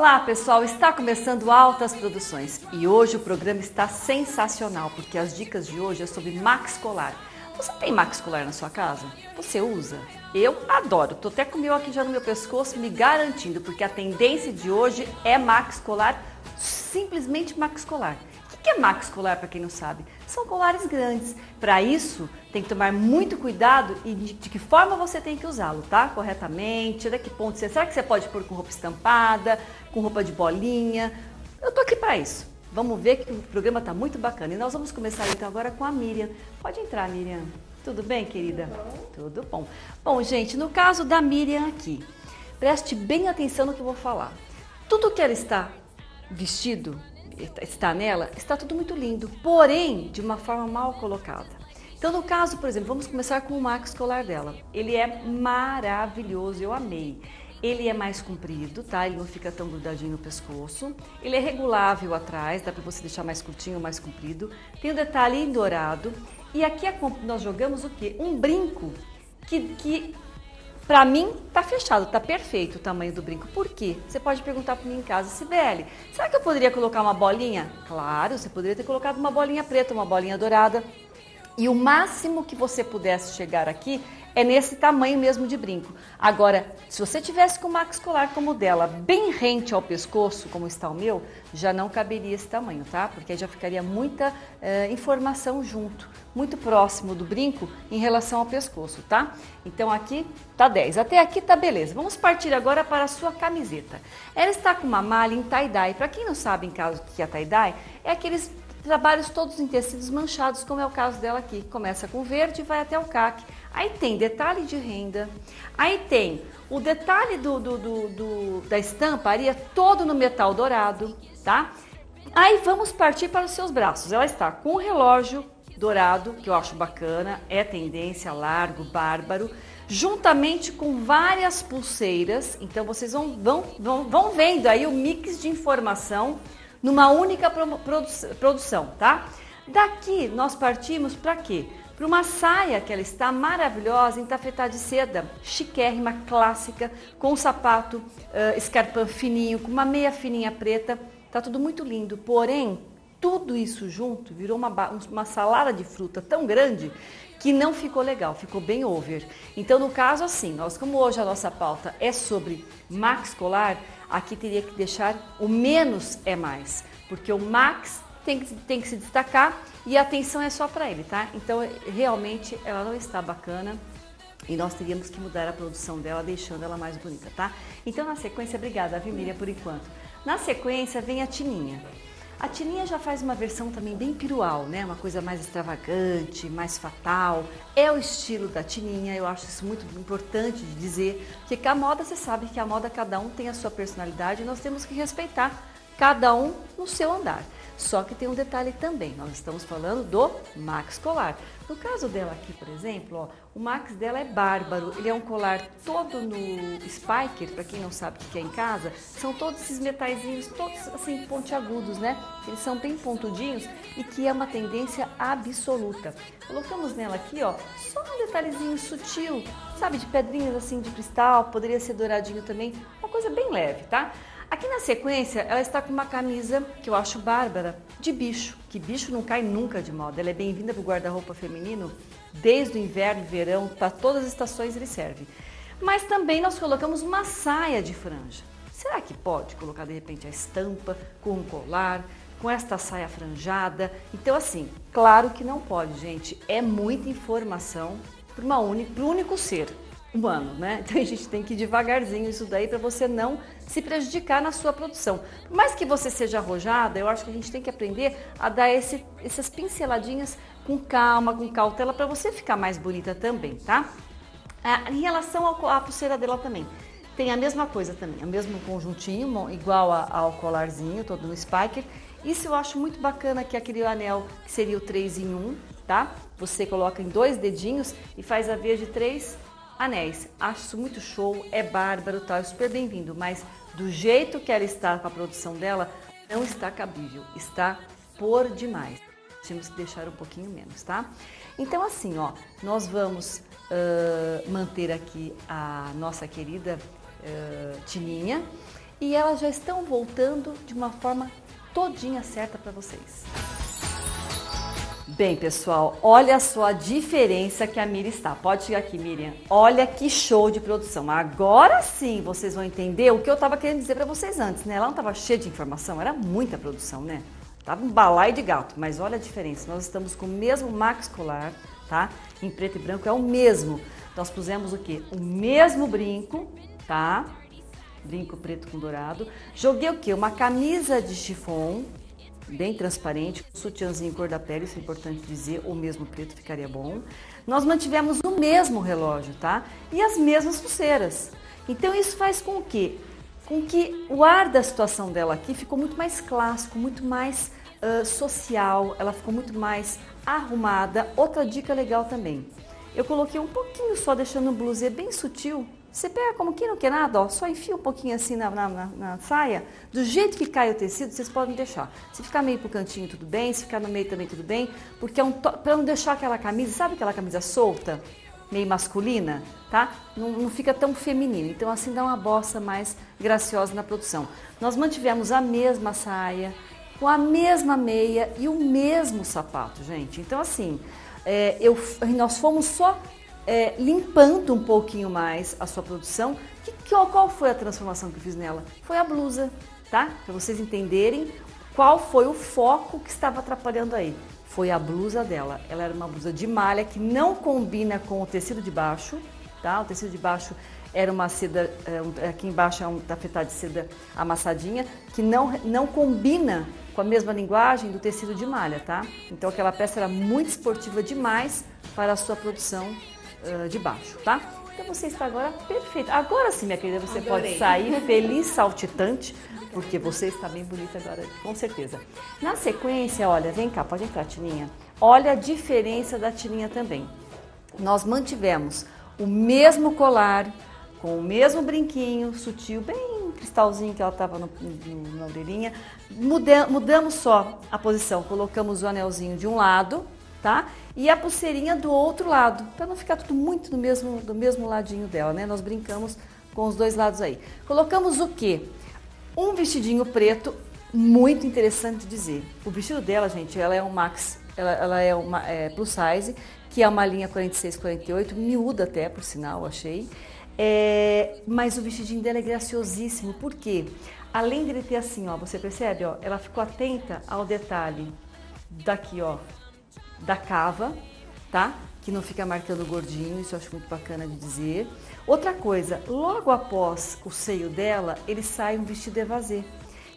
Olá pessoal, está começando Altas Produções e hoje o programa está sensacional porque as dicas de hoje é sobre Max Colar. Você tem Max Colar na sua casa? Você usa? Eu adoro, tô até com o meu aqui já no meu pescoço me garantindo porque a tendência de hoje é Max Colar, simplesmente Max Colar. Que é max colar, para quem não sabe? São colares grandes. Para isso, tem que tomar muito cuidado e de, de que forma você tem que usá-lo, tá? Corretamente, até que ponto você... Será que você pode pôr com roupa estampada, com roupa de bolinha? Eu tô aqui para isso. Vamos ver que o programa está muito bacana. E nós vamos começar então agora com a Miriam. Pode entrar, Miriam. Tudo bem, querida? Tudo bom. Bom, gente, no caso da Miriam aqui, preste bem atenção no que eu vou falar. Tudo que ela está vestido, está nela, está tudo muito lindo, porém de uma forma mal colocada. Então, no caso, por exemplo, vamos começar com o max colar dela. Ele é maravilhoso, eu amei. Ele é mais comprido, tá? Ele não fica tão grudadinho no pescoço. Ele é regulável atrás, dá para você deixar mais curtinho mais comprido. Tem um detalhe em dourado. E aqui é nós jogamos o quê? Um brinco que, que para mim, tá fechado, tá perfeito o tamanho do brinco. Por quê? Você pode perguntar para mim em casa, Sibeli, será que eu poderia colocar uma bolinha? Claro, você poderia ter colocado uma bolinha preta, uma bolinha dourada. E o máximo que você pudesse chegar aqui é nesse tamanho mesmo de brinco. Agora, se você tivesse com o max colar como o dela, bem rente ao pescoço, como está o meu, já não caberia esse tamanho, tá? Porque aí já ficaria muita eh, informação junto, muito próximo do brinco em relação ao pescoço, tá? Então aqui tá 10. Até aqui tá beleza. Vamos partir agora para a sua camiseta. Ela está com uma malha em tie-dye. Para quem não sabe em caso que é tie-dye, é aqueles trabalhos todos em tecidos manchados, como é o caso dela aqui. Começa com verde e vai até o caque. Aí tem detalhe de renda, aí tem o detalhe do, do, do, do da estamparia todo no metal dourado, tá? Aí vamos partir para os seus braços. Ela está com o relógio dourado, que eu acho bacana, é tendência, largo, bárbaro, juntamente com várias pulseiras. Então vocês vão, vão, vão, vão vendo aí o mix de informação numa única produção, tá? Daqui nós partimos para quê? Para uma saia que ela está maravilhosa em tafetá de seda, chiquérrima, clássica, com um sapato uh, escarpão fininho, com uma meia fininha preta, tá tudo muito lindo. Porém, tudo isso junto virou uma, uma salada de fruta tão grande que não ficou legal, ficou bem over. Então, no caso, assim, nós, como hoje a nossa pauta é sobre max colar, aqui teria que deixar o menos é mais, porque o max tem que, tem que se destacar e a atenção é só para ele, tá? Então, realmente, ela não está bacana e nós teríamos que mudar a produção dela, deixando ela mais bonita, tá? Então, na sequência, obrigada, viu, Miriam, por enquanto. Na sequência, vem a Tininha. A Tininha já faz uma versão também bem pirual, né? Uma coisa mais extravagante, mais fatal. É o estilo da Tininha, eu acho isso muito importante de dizer, porque a moda, você sabe que a moda cada um tem a sua personalidade e nós temos que respeitar cada um no seu andar. Só que tem um detalhe também, nós estamos falando do Max Colar. No caso dela aqui, por exemplo, ó, o Max dela é bárbaro, ele é um colar todo no spiker, para quem não sabe o que é em casa, são todos esses metaizinhos, todos assim pontiagudos, né? Eles são bem pontudinhos e que é uma tendência absoluta. Colocamos nela aqui, ó, só um detalhezinho sutil, sabe, de pedrinhas assim de cristal, poderia ser douradinho também, uma coisa bem leve, tá? Aqui na sequência, ela está com uma camisa que eu acho bárbara, de bicho, que bicho não cai nunca de moda. Ela é bem-vinda para o guarda-roupa feminino, desde o inverno, verão, para todas as estações ele serve. Mas também nós colocamos uma saia de franja. Será que pode colocar de repente a estampa com um colar, com esta saia franjada? Então assim, claro que não pode, gente. É muita informação para um único ser humano, né? Então a gente tem que ir devagarzinho isso daí para você não se prejudicar na sua produção. Por mais que você seja arrojada, eu acho que a gente tem que aprender a dar esse, essas pinceladinhas com calma, com cautela, para você ficar mais bonita também, tá? Ah, em relação ao, à pulseira dela também, tem a mesma coisa também, o mesmo conjuntinho, igual a, ao colarzinho, todo no spiker. Isso eu acho muito bacana, que é aquele anel que seria o 3 em 1, tá? Você coloca em dois dedinhos e faz a via de três anéis. Acho isso muito show, é bárbaro, tá? é super bem-vindo, mas do jeito que ela está com a produção dela, não está cabível, está por demais. Temos que deixar um pouquinho menos, tá? Então assim, ó, nós vamos uh, manter aqui a nossa querida uh, Tininha e elas já estão voltando de uma forma todinha certa para vocês. Bem, pessoal, olha só a diferença que a Miriam está. Pode chegar aqui, Miriam. Olha que show de produção. Agora sim vocês vão entender o que eu estava querendo dizer para vocês antes, né? Ela não estava cheia de informação, era muita produção, né? Tava um balaio de gato, mas olha a diferença. Nós estamos com o mesmo max colar, tá? Em preto e branco é o mesmo. Nós pusemos o quê? O mesmo brinco, tá? Brinco preto com dourado. Joguei o quê? Uma camisa de chiffon, bem transparente, sutiãzinho cor da pele, isso é importante dizer, ou mesmo preto ficaria bom. Nós mantivemos o mesmo relógio, tá? E as mesmas pulseiras. Então isso faz com que, com que o ar da situação dela aqui ficou muito mais clássico, muito mais uh, social, ela ficou muito mais arrumada. Outra dica legal também, eu coloquei um pouquinho só, deixando o blusê bem sutil, você pega como quem não quer nada, ó, só enfia um pouquinho assim na, na, na, saia, do jeito que cai o tecido, vocês podem deixar. Se ficar meio pro cantinho, tudo bem, se ficar no meio também, tudo bem, porque é um para não deixar aquela camisa, sabe aquela camisa solta, meio masculina, tá? Não, não fica tão feminina, então assim dá uma bossa mais graciosa na produção. Nós mantivemos a mesma saia, com a mesma meia e o mesmo sapato, gente. Então assim, é, eu, nós fomos só é, limpando um pouquinho mais a sua produção. Que, que, qual foi a transformação que eu fiz nela? Foi a blusa, tá? Para vocês entenderem qual foi o foco que estava atrapalhando aí. Foi a blusa dela. Ela era uma blusa de malha que não combina com o tecido de baixo, tá? O tecido de baixo era uma seda, é, aqui embaixo é um tafetá de seda amassadinha, que não, não combina com a mesma linguagem do tecido de malha, tá? Então aquela peça era muito esportiva demais para a sua produção uh, de baixo, tá? Então você está agora perfeita. Agora sim, minha querida, você Adorei. pode sair feliz, saltitante, porque você está bem bonita agora, com certeza. Na sequência, olha, vem cá, pode entrar, Tininha. Olha a diferença da Tininha também. Nós mantivemos o mesmo colar, com o mesmo brinquinho sutil, bem cristalzinho que ela estava na orelhinha. Muda, mudamos só a posição, colocamos o anelzinho de um lado, tá? E a pulseirinha do outro lado, para não ficar tudo muito do mesmo, do mesmo ladinho dela, né? Nós brincamos com os dois lados aí. Colocamos o quê? Um vestidinho preto, muito interessante dizer. O vestido dela, gente, ela é um max, ela, ela é uma é, plus size, que é uma linha 46, 48, miúda até, por sinal, achei. É, mas o vestidinho dela é graciosíssimo, porque além dele ter assim, ó, você percebe, ó, ela ficou atenta ao detalhe daqui, ó, da cava, tá? Que não fica marcando gordinho, isso eu acho muito bacana de dizer. Outra coisa, logo após o seio dela, ele sai um vestido evasê.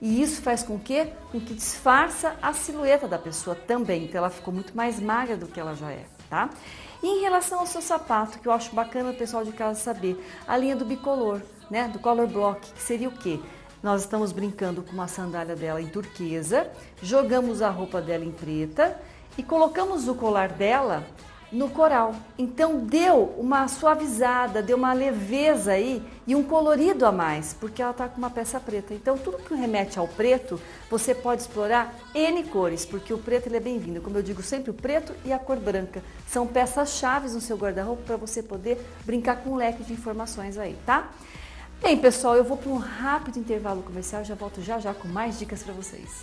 E isso faz com que, com que disfarça a silhueta da pessoa também, então ela ficou muito mais magra do que ela já é, tá? E em relação ao seu sapato, que eu acho bacana o pessoal de casa saber, a linha do bicolor, né, do color block, que seria o quê? Nós estamos brincando com uma sandália dela em turquesa, jogamos a roupa dela em preta e colocamos o colar dela no coral. Então deu uma suavizada, deu uma leveza aí e um colorido a mais, porque ela está com uma peça preta. Então tudo que remete ao preto, você pode explorar N cores, porque o preto é bem-vindo. Como eu digo sempre, o preto e a cor branca são peças chaves no seu guarda-roupa para você poder brincar com um leque de informações aí, tá? Bem, pessoal, eu vou para um rápido intervalo comercial, já volto já já com mais dicas para vocês.